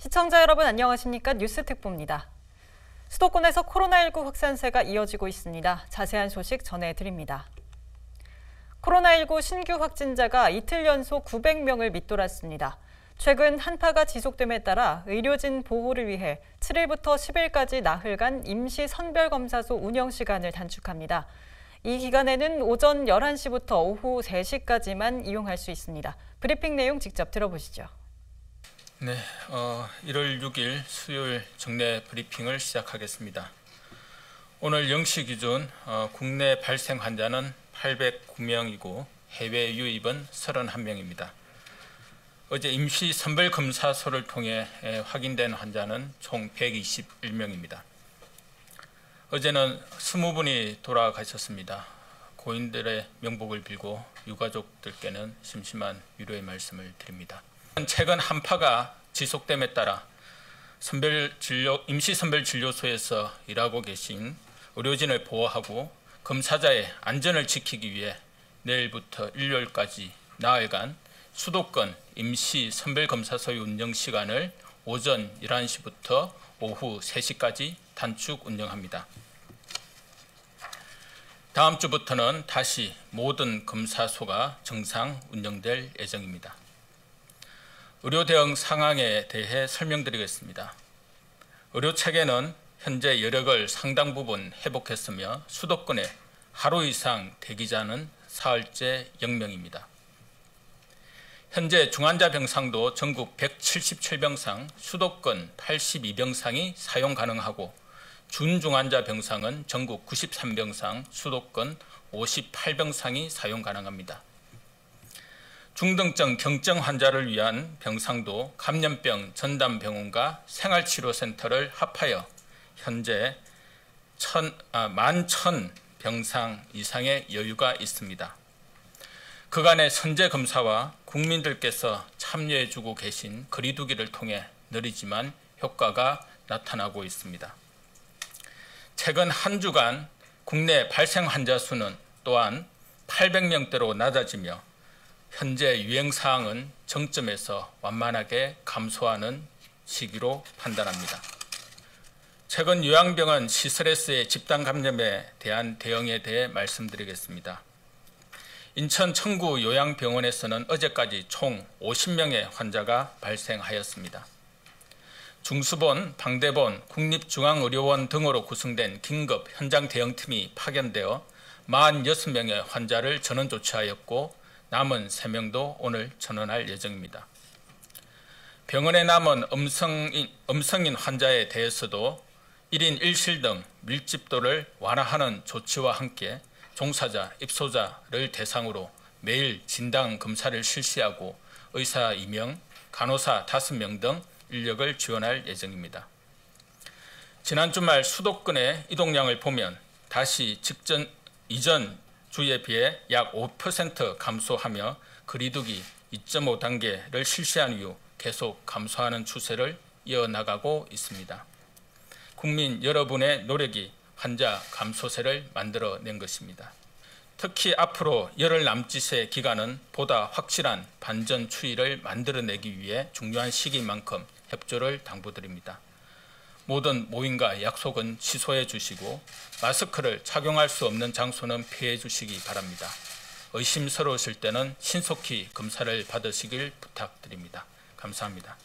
시청자 여러분 안녕하십니까 뉴스 특보입니다. 수도권에서 코로나19 확산세가 이어지고 있습니다. 자세한 소식 전해드립니다. 코로나19 신규 확진자가 이틀 연속 900명을 밑돌았습니다. 최근 한파가 지속됨에 따라 의료진 보호를 위해 7일부터 10일까지 나흘간 임시 선별검사소 운영 시간을 단축합니다. 이 기간에는 오전 11시부터 오후 3시까지만 이용할 수 있습니다. 브리핑 내용 직접 들어보시죠. 네, 어, 1월 6일 수요일 정례 브리핑을 시작하겠습니다. 오늘 0시 기준 어, 국내 발생 환자는 809명이고 해외 유입은 31명입니다. 어제 임시 선별 검사소를 통해 확인된 환자는 총 121명입니다. 어제는 20분이 돌아가셨습니다. 고인들의 명복을 빌고 유가족들께는 심심한 위로의 말씀을 드립니다. 최근 한파가 지속됨에 따라 선별 진료, 임시 선별 진료소에서 일하고 계신 의료진을 보호하고 검사자의 안전을 지키기 위해 내일부터 일요일까지 나흘간 수도권 임시 선별검사소의 운영 시간을 오전 11시부터 오후 3시까지 단축 운영합니다. 다음 주부터는 다시 모든 검사소가 정상 운영될 예정입니다. 의료 대응 상황에 대해 설명드리겠습니다. 의료 체계는 현재 여력을 상당 부분 회복했으며 수도권에 하루 이상 대기자는 사흘째 0명입니다. 현재 중환자 병상도 전국 177병상, 수도권 82병상이 사용 가능하고 준중환자 병상은 전국 93병상, 수도권 58병상이 사용 가능합니다. 중등증 경증 환자를 위한 병상도 감염병 전담병원과 생활치료센터를 합하여 현재 천, 아, 만천 병상 이상의 여유가 있습니다. 그간의 선제 검사와 국민들께서 참여해주고 계신 거리두기를 통해 느리지만 효과가 나타나고 있습니다. 최근 한 주간 국내 발생 환자 수는 또한 800명대로 낮아지며 현재 유행 사항은 정점에서 완만하게 감소하는 시기로 판단합니다. 최근 요양병원 시스레스의 집단 감염에 대한 대응에 대해 말씀드리겠습니다. 인천 청구 요양병원에서는 어제까지 총 50명의 환자가 발생하였습니다. 중수본, 방대본, 국립중앙의료원 등으로 구성된 긴급 현장 대응팀이 파견되어 46명의 환자를 전원 조치하였고 남은 3명도 오늘 전원할 예정입니다. 병원에 남은 음성인, 음성인 환자에 대해서도 1인 1실 등 밀집도를 완화하는 조치와 함께 종사자, 입소자를 대상으로 매일 진단 검사를 실시하고 의사 2명, 간호사 5명 등 인력을 지원할 예정입니다. 지난 주말 수도권의 이동량을 보면 다시 직전 이전 주에 비해 약 5% 감소하며 거리두기 2.5단계를 실시한 이후 계속 감소하는 추세를 이어나가고 있습니다. 국민 여러분의 노력이 환자 감소세를 만들어낸 것입니다. 특히 앞으로 열흘 남짓의 기간은 보다 확실한 반전 추이를 만들어내기 위해 중요한 시기인 만큼 협조를 당부드립니다. 모든 모임과 약속은 취소해 주시고 마스크를 착용할 수 없는 장소는 피해 주시기 바랍니다. 의심스러우실 때는 신속히 검사를 받으시길 부탁드립니다. 감사합니다.